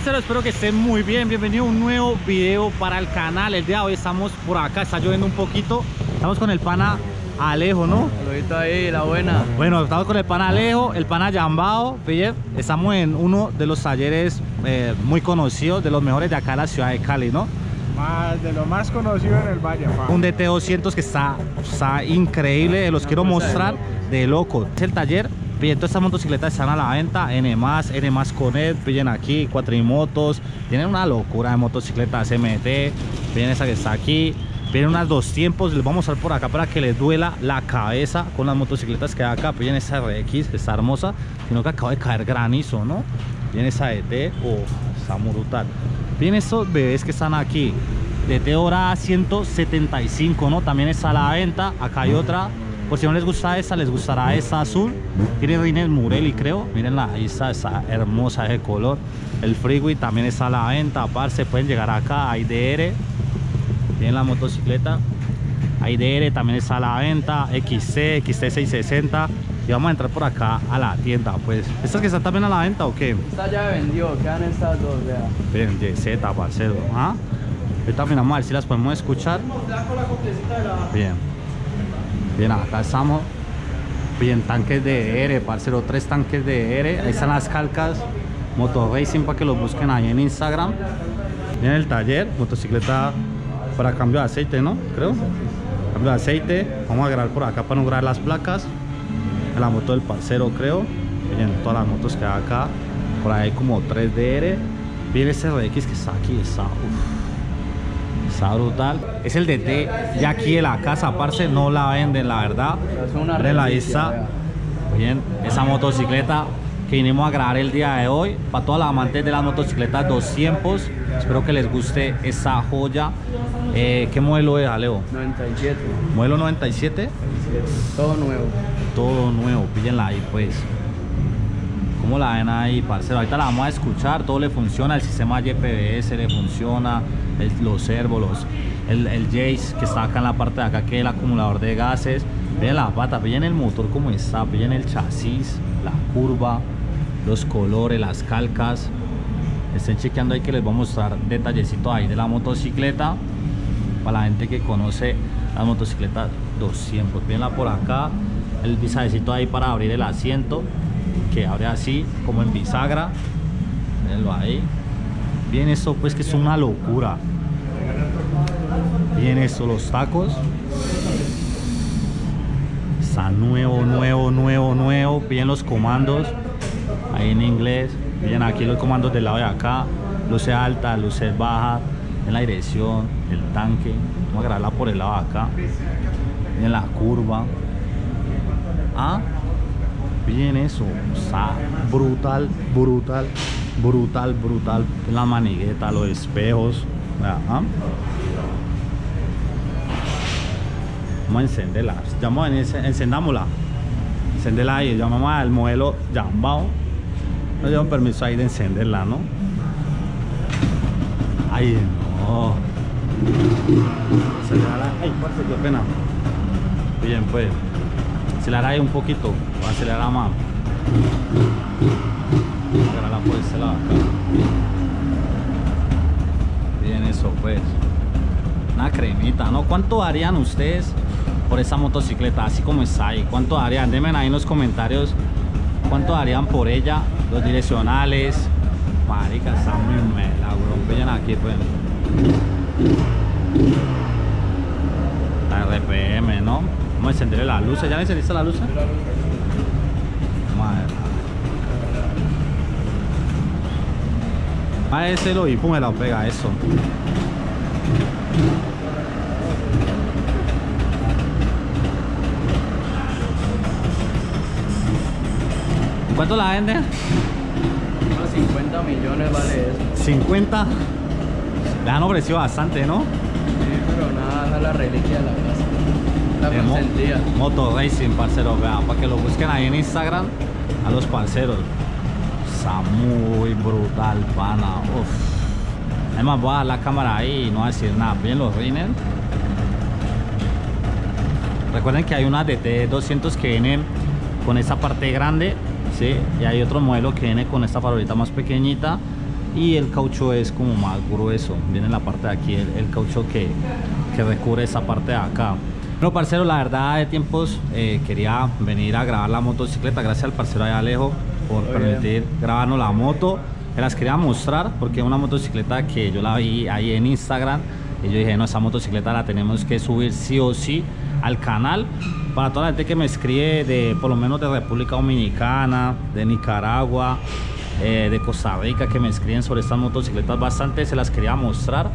parceros? Espero que estén muy bien. Bienvenido a un nuevo video para el canal. El día de hoy estamos por acá, está lloviendo un poquito. Estamos con el pana Alejo, ¿no? Saludito ahí, la buena. Bueno, estamos con el pana Alejo, el pana Yambao. Pille, Estamos en uno de los talleres eh, muy conocidos, de los mejores de acá de la ciudad de Cali, ¿no? Más, de lo más conocido en el valle, pa. Un DT200 que está, está increíble, los quiero mostrar de loco. Es el taller, pillen todas estas motocicletas están a la venta, N+, N+, Conet, pillen aquí, cuatrimotos, tienen una locura de motocicletas MT, pillen esa que está aquí, pillen unas dos tiempos, les vamos a mostrar por acá para que les duela la cabeza con las motocicletas que hay acá, pillen esa RX, está hermosa, sino que acaba de caer granizo, ¿no? Pillen esa ET, oh, está brutal. Pillen estos bebés que están aquí, DT Hora 175, ¿no? También está a la venta. Acá hay otra. Por si no les gusta esta, les gustará esta azul. Tiene rines Murelli, creo. Mírenla, ahí está, está hermosa ese color. El Freeway también está a la venta. Aparte, pueden llegar acá. Hay DR. Tienen la motocicleta. Hay DR, también está a la venta. XC, XT660. Y vamos a entrar por acá a la tienda, pues. ¿Estas que están también a la venta o qué? Esta ya vendió, quedan estas dos, vea. Bien, YZ, parcero. ¿Ah? Ahorita miramos a ver si las podemos escuchar. Bien. Bien, acá estamos. Bien, tanques de R, parcero, tres tanques de R. Ahí están las calcas. Moto Racing para que los busquen ahí en Instagram. En el taller, motocicleta para cambio de aceite, ¿no? Creo. Cambio de aceite. Vamos a grabar por acá para no grabar las placas. La moto del parcero, creo. Bien, todas las motos que hay acá. Por ahí hay como 3 DR. Bien ese RX que está aquí, está. Está brutal. Es el DT ya aquí de la casa, parce, no la venden, la verdad. Es una De la. Bien, esa motocicleta que vinimos a grabar el día de hoy. Para todas las amantes de las motocicletas dos tiempos. Espero que les guste esa joya. Eh, ¿Qué modelo es, Aleo? 97. ¿Modelo 97? Todo nuevo. Todo nuevo, píllenla ahí pues. ¿Cómo la ven ahí, parcero? Ahorita la vamos a escuchar, todo le funciona, el sistema YPBS le funciona, los servos, el, el Jace que está acá en la parte de acá, que es el acumulador de gases. Vean la pata, pillen el motor como está, pillen el chasis, la curva, los colores, las calcas. Estén chequeando ahí que les voy a mostrar detallecitos ahí de la motocicleta para la gente que conoce las motocicletas 200 Mírenla por acá, el visadecito ahí para abrir el asiento, que abre así, como en bisagra. Mírenlo ahí. Bien esto pues que es una locura. Bien esto, los tacos. Está nuevo, nuevo, nuevo, nuevo. Bien los comandos. Ahí en inglés. Bien aquí los comandos del lado de acá. Luces altas, luces bajas. En la dirección, el tanque. Vamos a grabarla por el lado de acá. En la curva. Ah, bien eso. Brutal, brutal, brutal, brutal. La manigueta, los espejos. Ah. Vamos a encenderla. Vamos a ence- encendámosla. Encenderla ahí. Llamamos al modelo Jambao. Nos dieron permiso ahí de encenderla, ¿no? Ay, no. Ay, parce, qué pena. Bien, pues. Acelerar ahí un poquito. Acelerar más. Acelerarla por este lado acá. Bien, eso pues. Una cremita, ¿no? ¿Cuánto harían ustedes por esa motocicleta así como está ahí? ¿Cuánto harían? Denme ahí en los comentarios cuánto darían por ella, los direccionales. Marica, está muy mela, weón. Pillen aquí, pues. La RPM, ¿no? Vamos a encenderle las luces. ¿Ya le encendiste las luces? Madre. A ese lo y pum, me la pega eso. ¿En ¿Cuánto la venden? Unos 50 millones vale eso. 50. Le han ofrecido bastante, ¿no? Sí, pero nada, es la reliquia de la casa. De mo-. Moto Racing, parcero, vean, para que lo busquen ahí en Instagram a los parceros. Está muy brutal, pana. Uf. Además, voy a dar la cámara ahí y no voy a decir nada. Bien los rines. Recuerden que hay una DT 200 que vienen con esta parte grande, ¿sí? Y hay otro modelo que viene con esta farolita más pequeñita. y el caucho es como más grueso. Viene en la parte de aquí el, el caucho que, que recubre esa parte de acá. Bueno, parcero, la verdad de tiempos eh, quería venir a grabar la motocicleta. Gracias al parcero de Alejo por Muy permitir grabarnos la moto. Me las quería mostrar porque es una motocicleta que yo la vi ahí en Instagram. Y yo dije, no, esa motocicleta la tenemos que subir sí o sí al canal. Para toda la gente que me escribe de, por lo menos de República Dominicana, de Nicaragua, eh, de Costa Rica, que me escriben sobre estas motocicletas bastante, se las quería mostrar.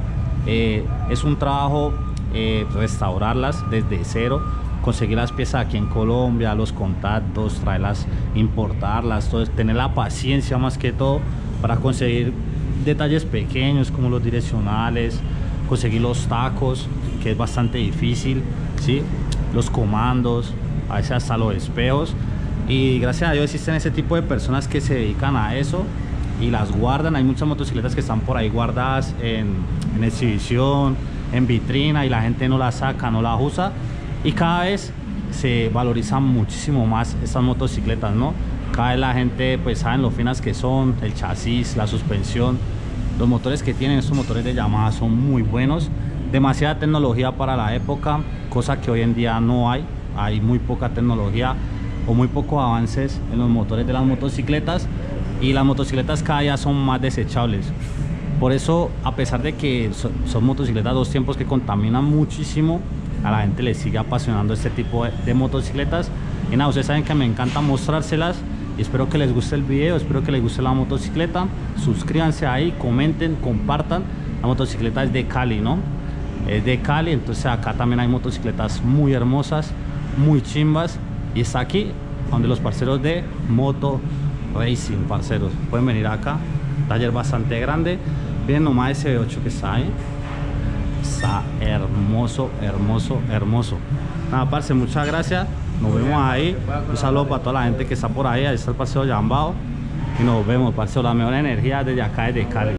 Eh, es un trabajo eh, restaurarlas desde cero, conseguir las piezas aquí en Colombia, los contactos, traerlas, importarlas, todo, tener la paciencia más que todo para conseguir detalles pequeños como los direccionales, conseguir los tacos, que es bastante difícil, ¿sí? los comandos, a veces hasta los espejos. Y gracias a Dios existen ese tipo de personas que se dedican a eso y las guardan. Hay muchas motocicletas que están por ahí guardadas en, en exhibición, en vitrina y la gente no las saca, no las usa. Y cada vez se valorizan muchísimo más estas motocicletas, ¿no? Cada vez la gente pues saben lo finas que son, el chasis, la suspensión, los motores que tienen estos motores de Yamaha son muy buenos. Demasiada tecnología para la época, cosa que hoy en día no hay. Hay muy poca tecnología o muy pocos avances en los motores de las motocicletas y las motocicletas cada día son más desechables. Por eso, a pesar de que son, motocicletas dos tiempos que contaminan muchísimo, a la gente le sigue apasionando este tipo de, de motocicletas. Y nada, ustedes saben que me encanta mostrárselas y espero que les guste el video, espero que les guste la motocicleta. Suscríbanse ahí, comenten, compartan. La motocicleta es de Cali, ¿no? Es de Cali, entonces acá también hay motocicletas muy hermosas, muy chimbas. Y está aquí, donde los parceros de Moto Racing, parceros. Pueden venir acá, taller bastante grande. Miren nomás ese 8 que está ahí. Está hermoso, hermoso, hermoso. Nada, parce, muchas gracias. Nos vemos ahí. Un saludo para toda la gente que está por ahí. Ahí está el parcero Yambao. Y nos vemos, parcero. La mejor energía desde acá, desde Cali.